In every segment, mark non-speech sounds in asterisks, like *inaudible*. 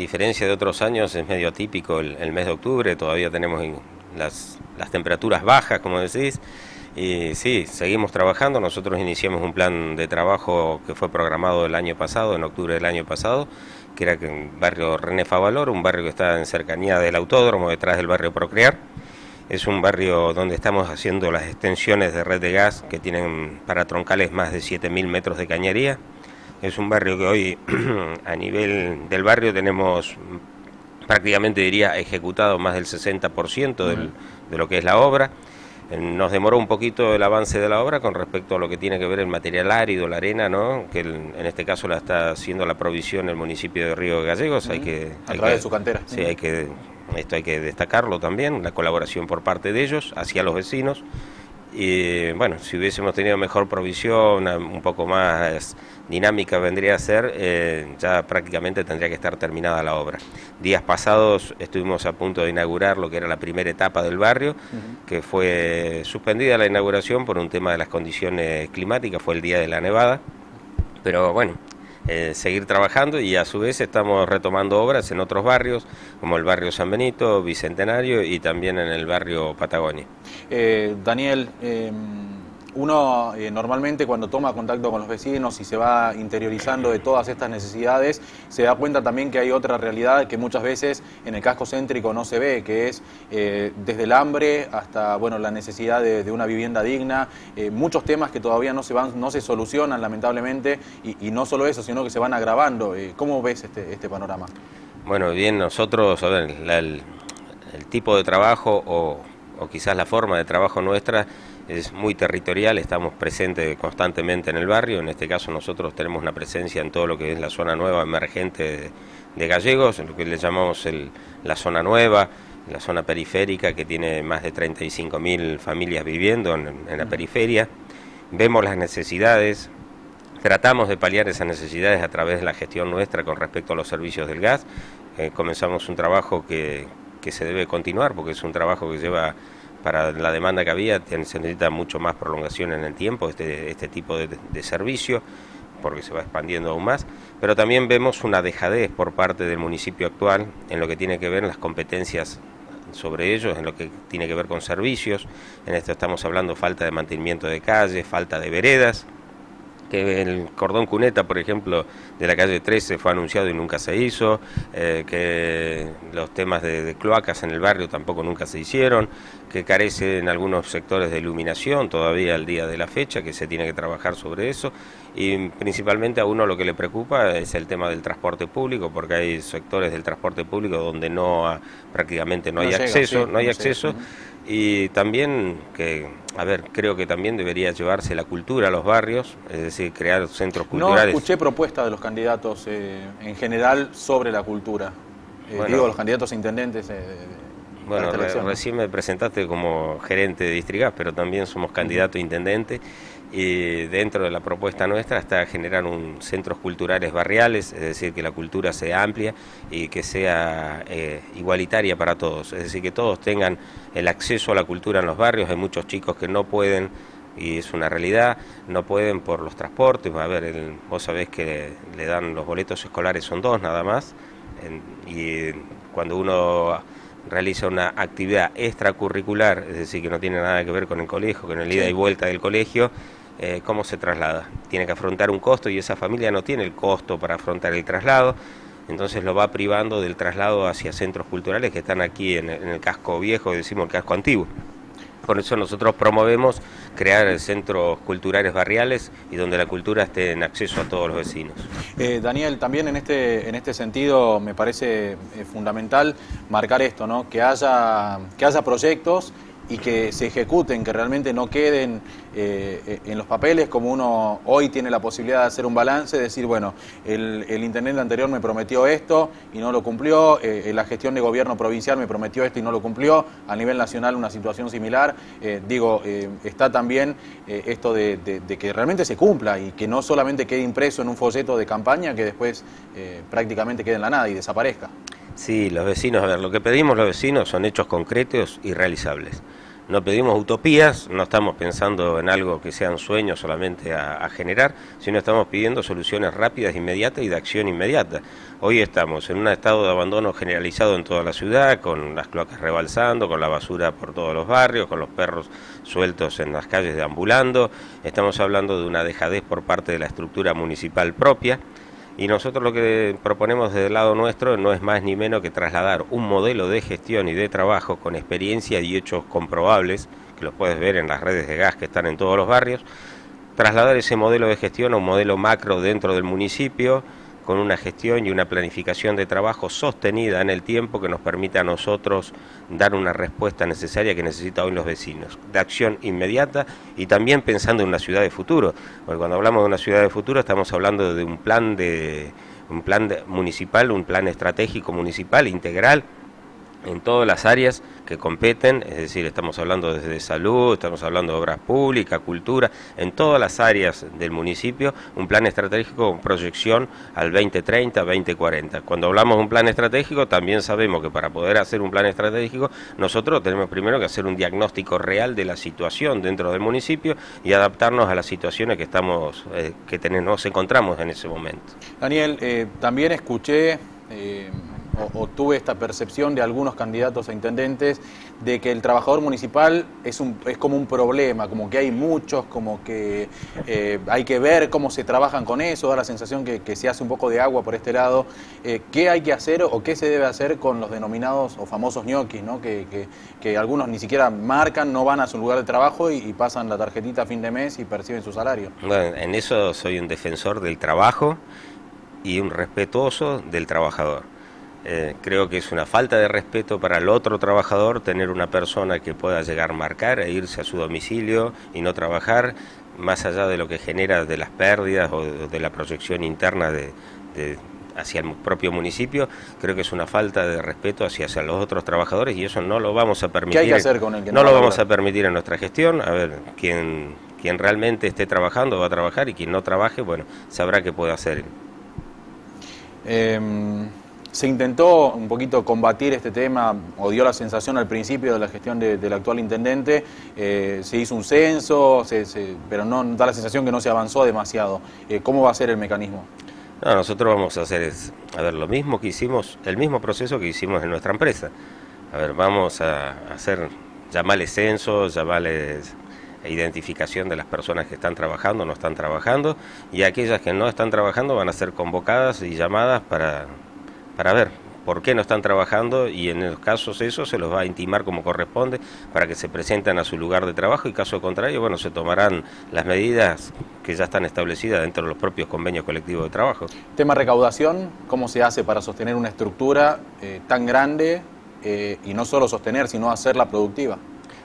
diferencia de otros años es medio atípico el, mes de octubre, todavía tenemos las, las temperaturas bajas, como decís, y sí, seguimos trabajando. Nosotros iniciamos un plan de trabajo que fue programado el año pasado, en octubre del año pasado, que era el barrio René Favalor, un barrio que está en cercanía del autódromo, detrás del barrio Procrear. Es un barrio donde estamos haciendo las extensiones de red de gas que tienen para troncales más de 7.000 metros de cañería. Es un barrio que hoy *clears throat* a nivel del barrio tenemos prácticamente diría ejecutado más del 60% del, de lo que es la obra. Nos demoró un poquito el avance de la obra con respecto a lo que tiene que ver el material árido, la arena, ¿no? que en este caso la está haciendo la provisión el municipio de Río Gallegos. Hay que, a través de su cantera. Sí, hay que, esto hay que destacarlo también, la colaboración por parte de ellos hacia los vecinos. Y bueno, si hubiésemos tenido mejor provisión, un poco más dinámica vendría a ser, eh, ya prácticamente tendría que estar terminada la obra. Días pasados estuvimos a punto de inaugurar lo que era la primera etapa del barrio, que fue suspendida la inauguración por un tema de las condiciones climáticas, fue el día de la nevada, pero bueno, eh, seguir trabajando y a su vez estamos retomando obras en otros barrios, como el barrio San Benito, Bicentenario y también en el barrio Patagonia. Eh, Daniel, em, uno eh, normalmente cuando toma contacto con los vecinos y se va interiorizando de todas estas necesidades, se da cuenta también que hay otra realidad que muchas veces en el casco céntrico no se ve, que es eh, desde el hambre hasta bueno, la necesidad de, una vivienda digna, eh, muchos temas que todavía no se, van, no se solucionan lamentablemente y, no solo eso, sino que se van agravando. ¿Cómo ves este, este panorama? Bueno, bien, nosotros, a ver, el, tipo de trabajo o, o quizás la forma de trabajo nuestra es muy territorial, estamos presentes constantemente en el barrio, en este caso nosotros tenemos una presencia en todo lo que es la zona nueva emergente de, Gallegos, en lo que le llamamos la zona nueva, la zona periférica que tiene más de 35.000 familias viviendo en, la periferia, vemos las necesidades, tratamos de paliar esas necesidades a través de la gestión nuestra con respecto a los servicios del gas, eh, comenzamos un trabajo que, que se debe continuar porque es un trabajo que lleva para la demanda que había se necesita mucho más prolongación en el tiempo este, este tipo de, servicio porque se va expandiendo aún más, pero también vemos una dejadez por parte del municipio actual en lo que tiene que ver las competencias sobre ellos, en lo que tiene que ver con servicios, en esto estamos hablando falta de mantenimiento de calles, falta de veredas, que el cordón cuneta, por ejemplo, de la calle 13 fue anunciado y nunca se hizo, eh, que los temas de, cloacas en el barrio tampoco nunca se hicieron, que carece en algunos sectores de iluminación todavía al día de la fecha, que se tiene que trabajar sobre eso, y principalmente a uno lo que le preocupa es el tema del transporte público, porque hay sectores del transporte público donde no prácticamente no, hay acceso, no hay acceso. y también que, a ver, creo que también debería llevarse la cultura a los barrios, es decir, crear centros culturales. No escuché propuestas de los candidatos eh, en general sobre la cultura. Eh, digo, los candidatos a intendentes. Eh, bueno, recién me presentaste como gerente de Distrigas, pero también somos candidato a intendente. Y dentro de la propuesta nuestra está generar un centros culturales barriales, es decir, que la cultura sea amplia y que sea eh, igualitaria para todos, es decir, que todos tengan el acceso a la cultura en los barrios, hay muchos chicos que no pueden y es una realidad, no pueden por los transportes, a ver, vos sabés que le dan los boletos escolares son dos nada más, y cuando uno realiza una actividad extracurricular, es decir, que no tiene nada que ver con el colegio, con el ida y vuelta del colegio, eh, ¿cómo se traslada? Tiene que afrontar un costo y esa familia no tiene el costo para afrontar el traslado, entonces lo va privando del traslado hacia centros culturales que están aquí en el, casco viejo, decimos el casco antiguo. Por eso nosotros promovemos crear centros culturales barriales y donde la cultura esté en acceso a todos los vecinos. Eh, Daniel, también en este, en este sentido me parece eh, fundamental marcar esto, ¿no? que, haya, que haya proyectos y que se ejecuten, que realmente no queden eh, en los papeles como uno hoy tiene la posibilidad de hacer un balance, decir, bueno, el, intendente anterior me prometió esto y no lo cumplió, eh, la gestión de gobierno provincial me prometió esto y no lo cumplió, a nivel nacional una situación similar. Eh, digo, está también esto de, de, que realmente se cumpla y que no solamente quede impreso en un folleto de campaña que después prácticamente quede en la nada y desaparezca. Sí, los vecinos, a ver, lo que pedimos los vecinos son hechos concretos y realizables. no pedimos utopías, no estamos pensando en algo que sean sueños solamente a, generar, sino estamos pidiendo soluciones rápidas, inmediatas y de acción inmediata. Hoy estamos en un estado de abandono generalizado en toda la ciudad, con las cloacas rebalsando, con la basura por todos los barrios, con los perros sueltos en las calles deambulando. Estamos hablando de una dejadez por parte de la estructura municipal propia. Y nosotros lo que proponemos desde el lado nuestro no es más ni menos que trasladar un modelo de gestión y de trabajo con experiencia y hechos comprobables, que los puedes ver en las redes de gas que están en todos los barrios, trasladar ese modelo de gestión a un modelo macro dentro del municipio, con una gestión y una planificación de trabajo sostenida en el tiempo que nos permita a nosotros dar una respuesta necesaria que necesitan hoy los vecinos, de acción inmediata y también pensando en una ciudad de futuro, porque cuando hablamos de una ciudad de futuro estamos hablando de un plan de un plan municipal, un plan estratégico municipal integral en todas las áreas que competen, es decir, estamos hablando desde salud, estamos hablando de obras públicas, cultura, en todas las áreas del municipio, un plan estratégico con proyección al 2030, 2040. Cuando hablamos de un plan estratégico, también sabemos que para poder hacer un plan estratégico, nosotros tenemos primero que hacer un diagnóstico real de la situación dentro del municipio y adaptarnos a las situaciones que estamos, eh, que tenemos, nos encontramos en ese momento. Daniel, eh, también escuché eh, o, tuve esta percepción de algunos candidatos a intendentes de que el trabajador municipal es, un, es como un problema, como que hay muchos, como que eh, hay que ver cómo se trabajan con eso, da la sensación que, se hace un poco de agua por este lado. Eh, ¿Qué hay que hacer o qué se debe hacer con los denominados o famosos ñoquis, ¿no? que, que, algunos ni siquiera marcan, no van a su lugar de trabajo y, pasan la tarjetita a fin de mes y perciben su salario? Bueno, en eso soy un defensor del trabajo y un respetuoso del trabajador. Eh, creo que es una falta de respeto para el otro trabajador tener una persona que pueda llegar a marcar e irse a su domicilio y no trabajar, más allá de lo que genera de las pérdidas o de la proyección interna de, hacia el propio municipio, creo que es una falta de respeto hacia, los otros trabajadores y eso no lo vamos a permitir. ¿Qué hay que hacer con el que no, lo vamos a permitir en nuestra gestión. A ver, quien, quien realmente esté trabajando va a trabajar y quien no trabaje, bueno, sabrá qué puede hacer. Eh... Se intentó un poquito combatir este tema, o dio la sensación al principio de la gestión del actual intendente, eh, se hizo un censo, pero no da la sensación que no se avanzó demasiado. Eh, ¿Cómo va a ser el mecanismo? No, nosotros vamos a hacer a ver, lo mismo que hicimos, el mismo proceso que hicimos en nuestra empresa. A ver, vamos a hacer, llamarles censos, llamarles identificación de las personas que están trabajando, no están trabajando, y aquellas que no están trabajando van a ser convocadas y llamadas para para ver por qué no están trabajando y en los casos eso se los va a intimar como corresponde para que se presenten a su lugar de trabajo y caso contrario, bueno, se tomarán las medidas que ya están establecidas dentro de los propios convenios colectivos de trabajo. Tema recaudación, ¿cómo se hace para sostener una estructura eh, tan grande eh, y no solo sostener, sino hacerla productiva?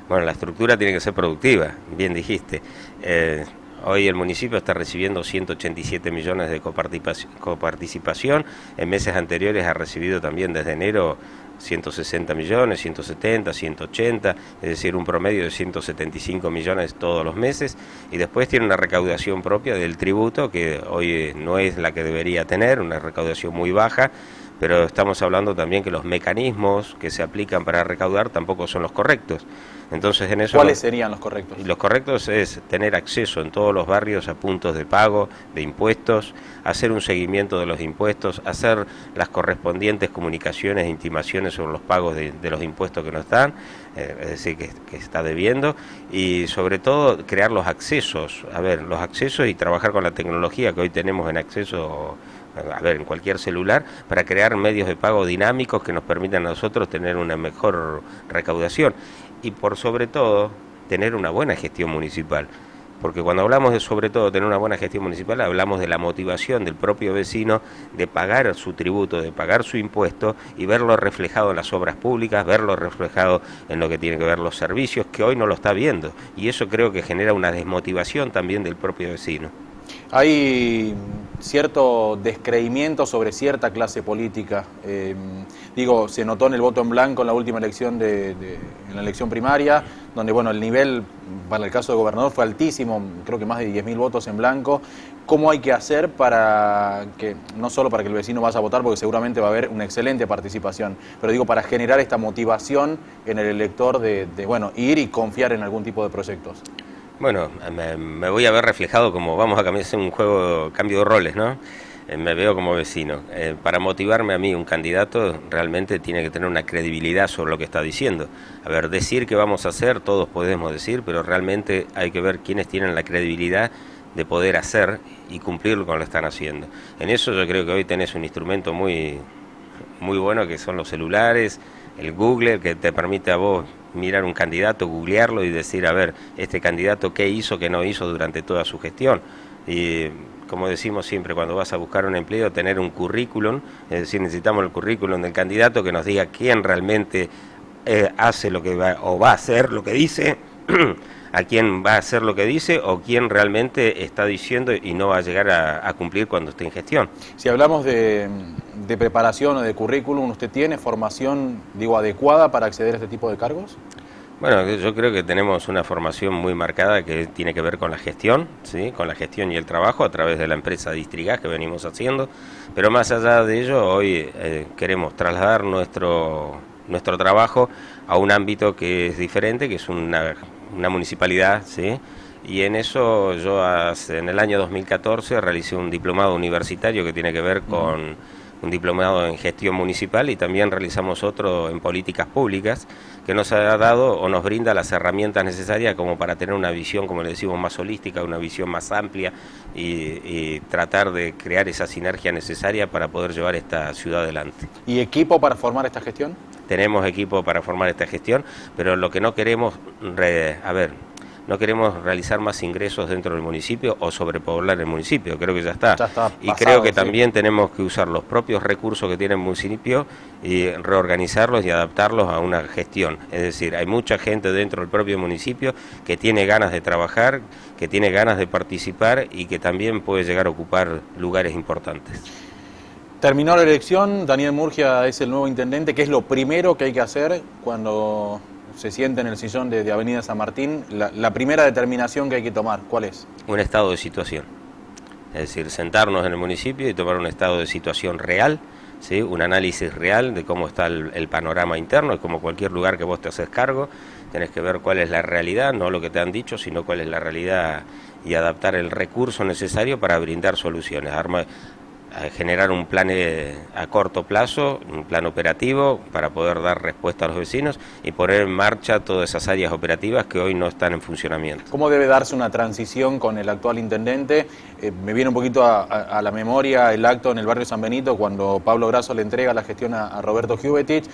Bueno, la estructura tiene que ser productiva, bien dijiste. Eh, Hoy el municipio está recibiendo 187 millones de coparticipación. En meses anteriores ha recibido también desde enero 160 millones, 170, 180, es decir, un promedio de 175 millones todos los meses. Y después tiene una recaudación propia del tributo que hoy no es la que debería tener, una recaudación muy baja pero estamos hablando también que los mecanismos que se aplican para recaudar tampoco son los correctos. Entonces, en eso ¿Cuáles serían los correctos? Los correctos es tener acceso en todos los barrios a puntos de pago de impuestos, hacer un seguimiento de los impuestos, hacer las correspondientes comunicaciones e intimaciones sobre los pagos de, los impuestos que no están, eh, es decir, que, que, está debiendo, y sobre todo crear los accesos, a ver, los accesos y trabajar con la tecnología que hoy tenemos en acceso a ver, en cualquier celular, para crear medios de pago dinámicos que nos permitan a nosotros tener una mejor recaudación y por sobre todo tener una buena gestión municipal. Porque cuando hablamos de sobre todo tener una buena gestión municipal, hablamos de la motivación del propio vecino de pagar su tributo, de pagar su impuesto y verlo reflejado en las obras públicas, verlo reflejado en lo que tiene que ver los servicios, que hoy no lo está viendo. Y eso creo que genera una desmotivación también del propio vecino. Hay cierto descreimiento sobre cierta clase política. Eh, digo, se notó en el voto en blanco en la última elección de, en la elección primaria, donde bueno, el nivel para el caso de gobernador fue altísimo, creo que más de 10.000 votos en blanco. ¿Cómo hay que hacer para que, no solo para que el vecino vaya a votar, porque seguramente va a haber una excelente participación, pero digo, para generar esta motivación en el elector de, de bueno, ir y confiar en algún tipo de proyectos? Bueno, me, voy a ver reflejado como vamos a cambiar un juego, cambio de roles, ¿no? Eh, me veo como vecino. Eh, para motivarme a mí, un candidato realmente tiene que tener una credibilidad sobre lo que está diciendo. A ver, decir que vamos a hacer, todos podemos decir, pero realmente hay que ver quiénes tienen la credibilidad de poder hacer y cumplir con lo que están haciendo. En eso yo creo que hoy tenés un instrumento muy, muy bueno que son los celulares, el Google, que te permite a vos mirar un candidato, googlearlo y decir, a ver, este candidato qué hizo, qué no hizo durante toda su gestión. Y como decimos siempre, cuando vas a buscar un empleo, tener un currículum, es decir, necesitamos el currículum del candidato que nos diga quién realmente eh, hace lo que va o va a hacer lo que dice. *clears throat* a quién va a hacer lo que dice o quién realmente está diciendo y no va a llegar a, cumplir cuando esté en gestión. Si hablamos de, preparación o de currículum, ¿usted tiene formación, digo, adecuada para acceder a este tipo de cargos? Bueno, yo creo que tenemos una formación muy marcada que tiene que ver con la gestión, ¿sí? con la gestión y el trabajo a través de la empresa Distrigas que venimos haciendo, pero más allá de ello, hoy eh, queremos trasladar nuestro, nuestro trabajo a un ámbito que es diferente, que es una una municipalidad, ¿sí? Y en eso yo en el año 2014 realicé un diplomado universitario que tiene que ver con un diplomado en gestión municipal y también realizamos otro en políticas públicas que nos ha dado o nos brinda las herramientas necesarias como para tener una visión, como le decimos, más holística, una visión más amplia y, y tratar de crear esa sinergia necesaria para poder llevar esta ciudad adelante. ¿Y equipo para formar esta gestión? Tenemos equipo para formar esta gestión, pero lo que no queremos, a ver, no queremos realizar más ingresos dentro del municipio o sobrepoblar el municipio, creo que ya está. y creo que también tenemos que usar los propios recursos que tiene el municipio y reorganizarlos y adaptarlos a una gestión. Es decir, hay mucha gente dentro del propio municipio que tiene ganas de trabajar, que tiene ganas de participar y que también puede llegar a ocupar lugares importantes. Terminó la elección, Daniel Murgia es el nuevo intendente. ¿Qué es lo primero que hay que hacer cuando se siente en el sillón de, Avenida San Martín? La, primera determinación que hay que tomar, ¿cuál es? Un estado de situación. Es decir, sentarnos en el municipio y tomar un estado de situación real, ¿sí? un análisis real de cómo está el, panorama interno, es como cualquier lugar que vos te haces cargo, tenés que ver cuál es la realidad, no lo que te han dicho, sino cuál es la realidad y adaptar el recurso necesario para brindar soluciones. Arma, generar un plan eh, a corto plazo, un plan operativo para poder dar respuesta a los vecinos y poner en marcha todas esas áreas operativas que hoy no están en funcionamiento. ¿Cómo debe darse una transición con el actual intendente? Eh, me viene un poquito a, la memoria el acto en el barrio San Benito cuando Pablo Grasso le entrega la gestión a, Roberto Jubetich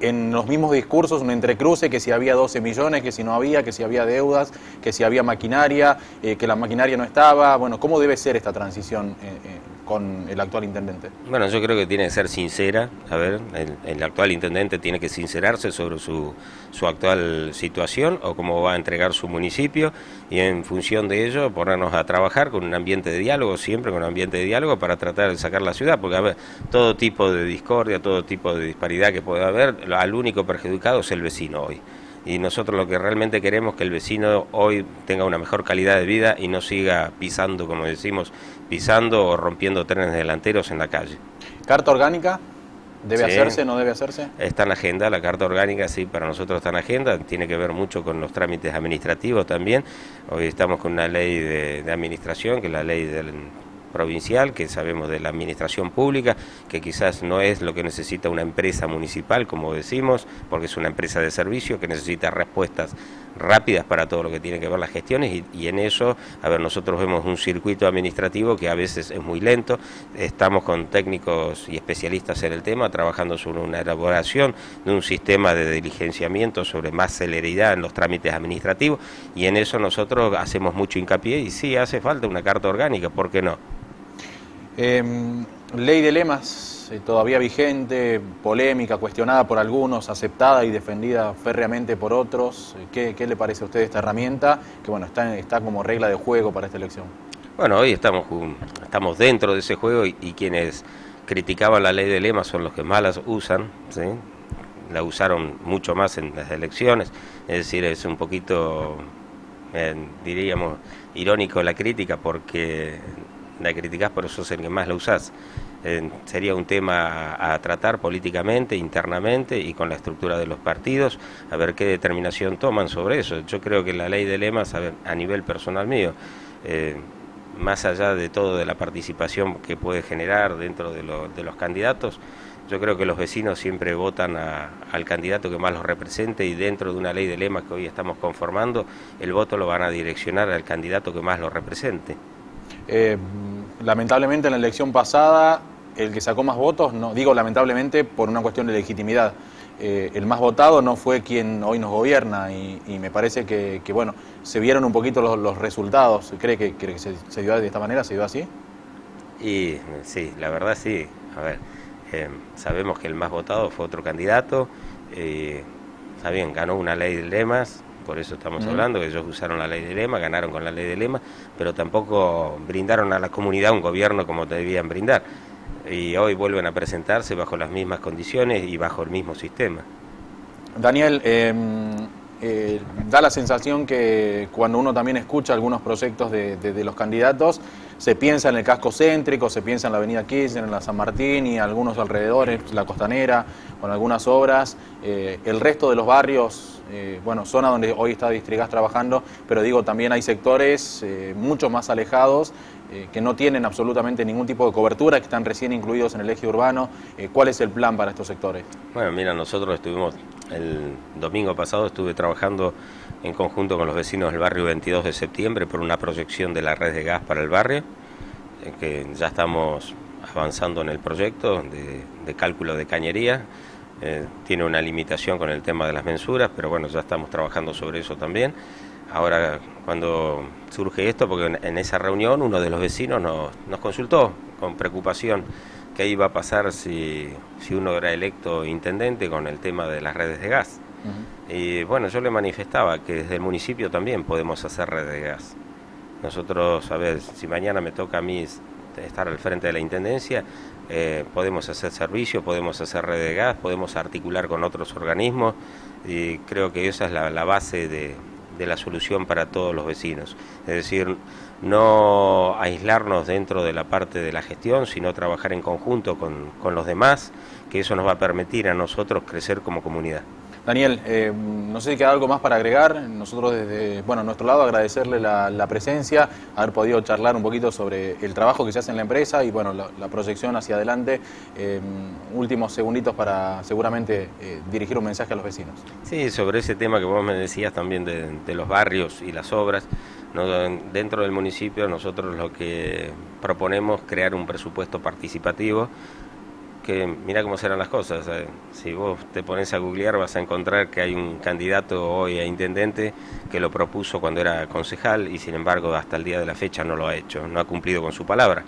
en los mismos discursos un entrecruce, que si había 12 millones, que si no había, que si había deudas, que si había maquinaria, eh, que la maquinaria no estaba. Bueno, ¿cómo debe ser esta transición con el actual intendente? Bueno, yo creo que tiene que ser sincera. A ver, el, actual intendente tiene que sincerarse sobre su, su, actual situación o cómo va a entregar su municipio y en función de ello ponernos a trabajar con un ambiente de diálogo, siempre con un ambiente de diálogo para tratar de sacar la ciudad, porque a ver, todo tipo de discordia, todo tipo de disparidad que pueda haber, al único perjudicado es el vecino hoy y nosotros lo que realmente queremos es que el vecino hoy tenga una mejor calidad de vida y no siga pisando, como decimos, pisando o rompiendo trenes delanteros en la calle. ¿Carta orgánica? ¿Debe hacerse, no debe hacerse? Está en la agenda, la carta orgánica sí, para nosotros está en la agenda, tiene que ver mucho con los trámites administrativos también. Hoy estamos con una ley de, de administración, que es la ley del provincial, que sabemos de la administración pública, que quizás no es lo que necesita una empresa municipal, como decimos, porque es una empresa de servicio que necesita respuestas rápidas para todo lo que tiene que ver las gestiones y, en eso, a ver, nosotros vemos un circuito administrativo que a veces es muy lento, estamos con técnicos y especialistas en el tema trabajando sobre una elaboración de un sistema de diligenciamiento sobre más celeridad en los trámites administrativos y en eso nosotros hacemos mucho hincapié y sí hace falta una carta orgánica, ¿por qué no? Em, ley de lemas, eh, todavía vigente, polémica, cuestionada por algunos, aceptada y defendida férreamente por otros. Eh, ¿Qué, le parece a usted esta herramienta que bueno está, está como regla de juego para esta elección? Bueno, hoy estamos, estamos dentro de ese juego y, quienes criticaban la ley de lema son los que más las usan, ¿sí? la usaron mucho más en las elecciones, es decir, es un poquito, eh, diríamos, irónico la crítica porque la criticás, por eso es el que más la usás. Sería un tema a, tratar políticamente, internamente y con la estructura de los partidos, a ver qué determinación toman sobre eso. Yo creo que la ley de lemas, a, a nivel personal mío, eh, más allá de todo de la participación que puede generar dentro de, los candidatos, yo creo que los vecinos siempre votan al candidato que más los represente y dentro de una ley de lemas que hoy estamos conformando, el voto lo van a direccionar al candidato que más lo represente. Eh, lamentablemente en la elección pasada, el que sacó más votos, no digo lamentablemente por una cuestión de legitimidad, eh, el más votado no fue quien hoy nos gobierna y, me parece que, bueno, se vieron un poquito los, resultados. ¿Cree que, se, dio de esta manera? ¿Se dio así? Y sí, la verdad sí. A ver, eh, sabemos que el más votado fue otro candidato. Eh, está bien, ganó una ley de lemas, por eso estamos hablando, que ellos usaron la ley de lema, ganaron con la ley de lema, pero tampoco brindaron a la comunidad un gobierno como debían brindar y hoy vuelven a presentarse bajo las mismas condiciones y bajo el mismo sistema. Daniel, em, eh, da la sensación que cuando uno también escucha algunos proyectos de, los candidatos, se piensa en el casco céntrico, se piensa en la avenida Kirchner, en la San Martín y algunos alrededores, la costanera, con algunas obras. Eh, el resto de los barrios, eh, bueno, zona donde hoy está Distrigas trabajando, pero digo, también hay sectores mucho más alejados eh, que no tienen absolutamente ningún tipo de cobertura, que están recién incluidos en el eje urbano. Eh, ¿Cuál es el plan para estos sectores? Bueno, mira, nosotros estuvimos, el domingo pasado estuve trabajando en conjunto con los vecinos del barrio 22 de septiembre por una proyección de la red de gas para el barrio, eh, que ya estamos avanzando en el proyecto de, cálculo de cañería. Tiene una limitación con el tema de las mensuras, pero bueno, ya estamos trabajando sobre eso también. Ahora, cuando surge esto, porque en, esa reunión uno de los vecinos nos, consultó con preocupación qué iba a pasar si, uno era electo intendente con el tema de las redes de gas. Y bueno, yo le manifestaba que desde el municipio también podemos hacer redes de gas. Nosotros, a ver, si mañana me toca a mí estar al frente de la intendencia, eh, podemos hacer servicio, podemos hacer red de gas, podemos articular con otros organismos y creo que esa es la base de, la solución para todos los vecinos. Es decir, no aislarnos dentro de la parte de la gestión, sino trabajar en conjunto con, con los demás, que eso nos va a permitir a nosotros crecer como comunidad. Daniel, eh, no sé si queda algo más para agregar. Nosotros desde bueno, nuestro lado agradecerle la, presencia, haber podido charlar un poquito sobre el trabajo que se hace en la empresa y bueno, la, proyección hacia adelante. Eh, últimos segunditos para seguramente eh, dirigir un mensaje a los vecinos. Sí, sobre ese tema que vos me decías también de, los barrios y las obras. Dentro del municipio nosotros lo que proponemos es crear un presupuesto participativo que mira cómo serán las cosas. Eh. Si vos te pones a googlear vas a encontrar que hay un candidato hoy a intendente que lo propuso cuando era concejal y sin embargo hasta el día de la fecha no lo ha hecho, no ha cumplido con su palabra.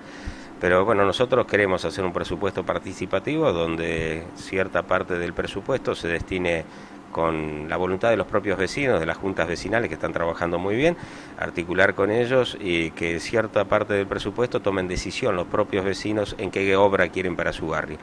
Pero bueno, nosotros queremos hacer un presupuesto participativo donde cierta parte del presupuesto se destine con la voluntad de los propios vecinos, de las juntas vecinales que están trabajando muy bien, articular con ellos y que cierta parte del presupuesto tomen decisión los propios vecinos en qué obra quieren para su barrio.